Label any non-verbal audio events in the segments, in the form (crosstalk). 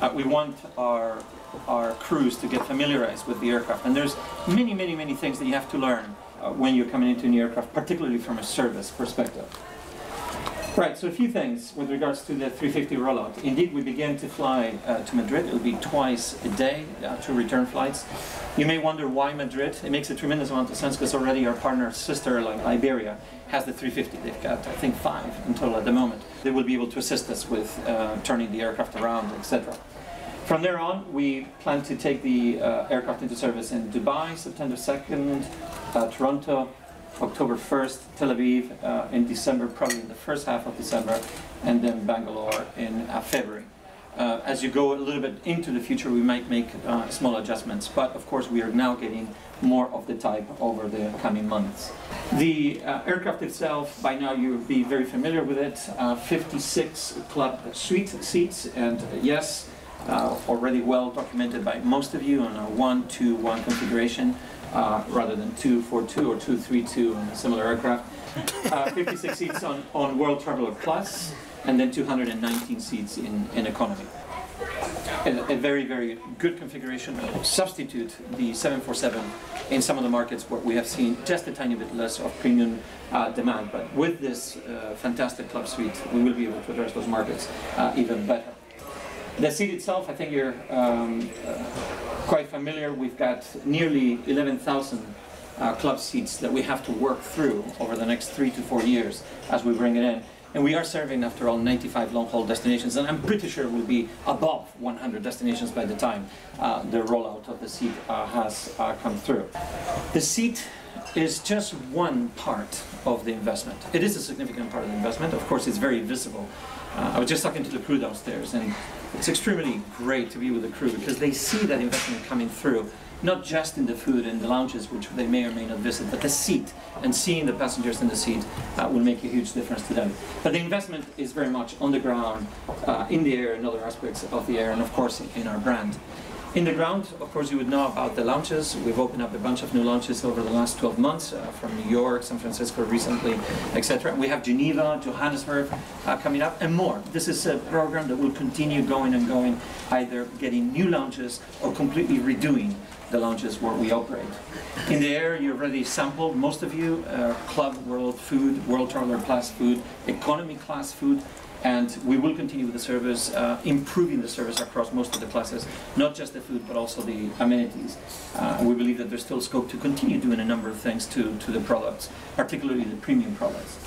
Uh, we want our our crews to get familiarized with the aircraft, and there's many, many, many things that you have to learn uh, when you're coming into a new aircraft, particularly from a service perspective. Right, so a few things with regards to the 350 rollout. Indeed, we begin to fly uh, to Madrid. It'll be twice a day, uh, two return flights. You may wonder why Madrid. It makes a tremendous amount of sense because already our partner sister like Iberia, has the 350. They've got, I think, five in total at the moment. They will be able to assist us with uh, turning the aircraft around, etc. From there on, we plan to take the uh, aircraft into service in Dubai, September 2nd, uh, Toronto, October 1st, Tel Aviv uh, in December, probably in the first half of December, and then Bangalore in uh, February. Uh, as you go a little bit into the future, we might make uh, small adjustments, but of course we are now getting more of the type over the coming months. The uh, aircraft itself, by now you'll be very familiar with it, uh, 56 club suite seats, and yes, already well documented by most of you on a one-to-one configuration uh, rather than 242 or 232 on a similar aircraft. Uh, (laughs) 56 seats on, on World Traveler Plus, and then 219 seats in, in economy. A, a, very, very good configuration. Substitute the 747 in some of the markets where we have seen just a tiny bit less of premium uh, demand. But with this uh, fantastic club suite, we will be able to address those markets uh, even better. The seat itself, I think you're um, uh, quite familiar. We've got nearly 11,000 uh, club seats that we have to work through over the next three to four years as we bring it in. And we are serving, after all, 95 long-haul destinations, and I'm pretty sure we'll be above 100 destinations by the time uh, the rollout of the seat uh, has uh, come through. The seat is just one part of the investment. It is a significant part of the investment. Of course, it's very visible. Uh, I was just talking to the crew downstairs, and it's extremely great to be with the crew because they see that investment coming through, not just in the food and the lounges, which they may or may not visit, but the seat and seeing the passengers in the seat uh, will make a huge difference to them. But the investment is very much on the ground, uh, in the air, and other aspects of the air, and of course in our brand. In the ground, of course, you would know about the launches. We've opened up a bunch of new launches over the last 12 months, uh, from New York, San Francisco recently, etc. We have Geneva, Johannesburg uh, coming up, and more. This is a program that will continue going and going, either getting new launches or completely redoing the launches where we operate. In the air, you've already sampled, most of you, uh, Club World Food, World Traveler Class Food, Economy Class Food, and we will continue with the service, uh, improving the service across most of the classes, not just the food, but also the amenities. Uh, we believe that there's still scope to continue doing a number of things to, to the products, particularly the premium products.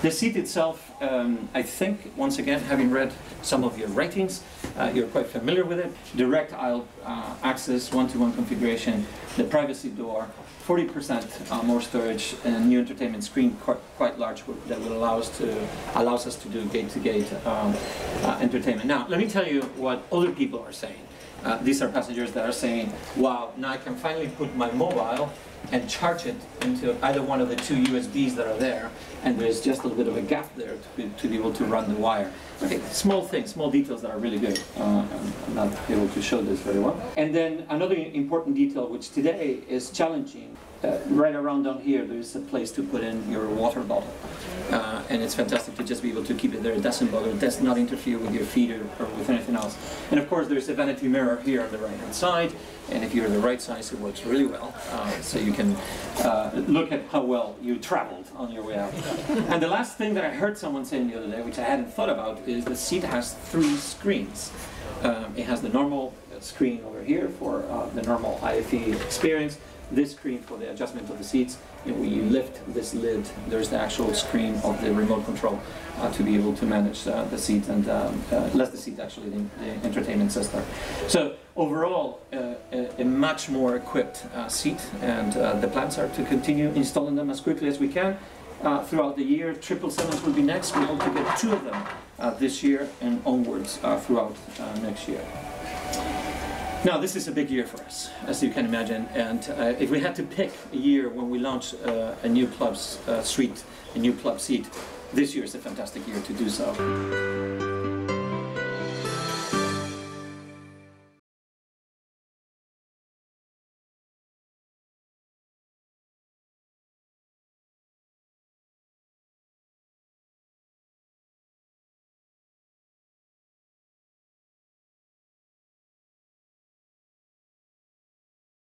The seat itself, um, I think, once again, having read some of your writings, uh, you're quite familiar with it. Direct aisle uh, access, one-to-one -one configuration, the privacy door, 40% uh, more storage and new entertainment screen quite, large that will allow us to allows us to do gate-to-gate -gate, um, uh, entertainment. Now, let me tell you what other people are saying. Uh, these are passengers that are saying, wow, now I can finally put my mobile and charge it into either one of the two USBs that are there, and there's just a little bit of a gap there to be, to be able to run the wire. Okay, small things, small details that are really good. Uh, I'm not able to show this very well. And then another important detail, which today is challenging, uh, right around down here, there's a place to put in your water bottle. Uh, and it's fantastic to just be able to keep it there. It doesn't bother, it does not interfere with your feet or, or with anything else. And of course, there's a vanity mirror here on the right hand side. And if you're the right size, it works really well. Uh, so you can uh, look at how well you traveled on your way out. and the last thing that I heard someone saying the other day, which I hadn't thought about, is the seat has three screens. Um, it has the normal screen over here for uh, the normal IFE experience this screen for the adjustment of the seats. And you lift this lid, there's the actual screen of the remote control uh, to be able to manage uh, the seat and um, uh, less the seat actually, the, the, entertainment system. So overall, uh, a, a, much more equipped uh, seat and uh, the plans are to continue installing them as quickly as we can. throughout the year, triple sevens will be next. We hope to get two of them this year and onwards throughout next year. Now, this is a big year for us, as you can imagine, and uh, if we had to pick a year when we launch uh, a new club uh, suite, a new club seat, this year is a fantastic year to do so.